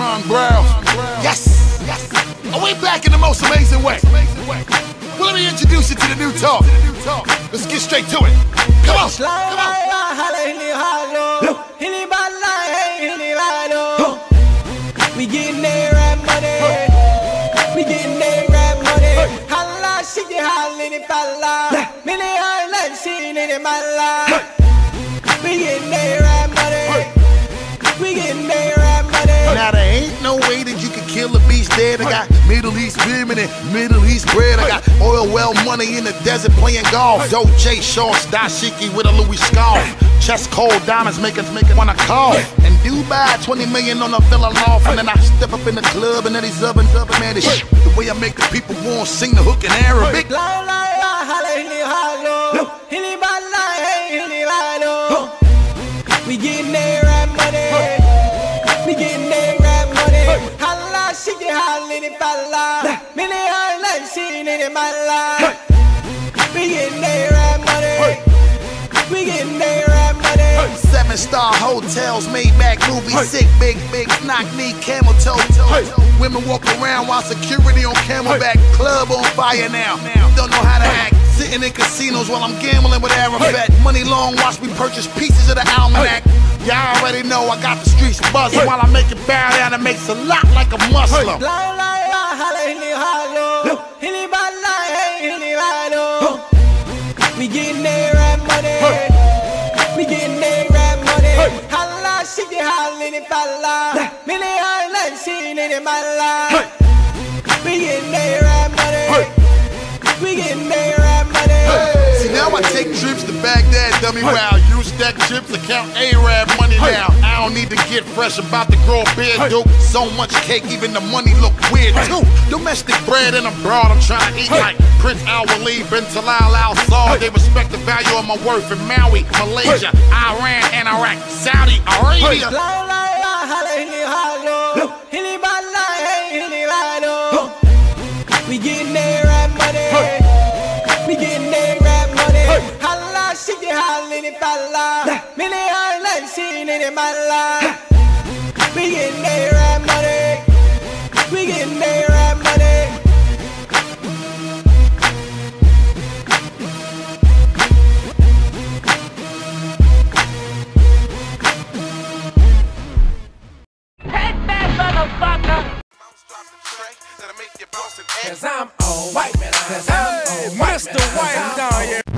Ron Browz. Yes. yes. Are we back in the most amazing way? Well, let me introduce you to the new talk. Let's get straight to it. Come on. Come on. We getting that Arab money. We getting that Arab money. Holla, shake it, holla, it, falla. Many islands, seen it in my life. We getting there no way that you can kill a beast dead. I got Middle East women and Middle East bread. I got oil well money in the desert playing golf. Doja shorts, dashiki with a Louis scarf. Chest cold diamonds make us make it wanna call. And Dubai, 20 million on a villa loft. And then I step up in the club and then these up and up man, this shit. The way I make the people want sing the hook in Arabic. We getting that Arab money. We getting there. Holla, shake it, holla, it, falla. Many islands seen it in my life. We getting that Arab money. We getting that Arab money. Seven star hotels, made back movies, sick, big, big, knock knee, camel toe, toe. Women walk around while security on camelback. Club on fire now. Don't know how to act. Sitting in casinos while I'm gambling with Arafat. Money long, watch me purchase pieces of the almanac. Y'all already know I got the streets buzzing while I make it bow down and makes a lot like a Muslim. We getting that Arab money. We getting that Arab money. Holla, shake it, holla, it, falla. Many islands seen in. We getting that Arab money. We getting that Arab money. See, now I take trips to Baghdad, dummy wow. You stack chips to count Arab money now. I don't need to get fresh about to grow a beard, dude. So much cake, even the money look weird too. Domestic bread and abroad, I'm trying to eat like Prince Al Walid, bin Talal Al Saud. They respect the value of my worth in Maui, Malaysia, Iran, and Iraq, Saudi Arabia. We getting that Arab money. We getting that Arab money. Holla, shake it, holla, it, it in my life. We getting that Arab money. We getting that Arab money. Cause I'm on white man. Cause I'm on white Mr. White down, yeah.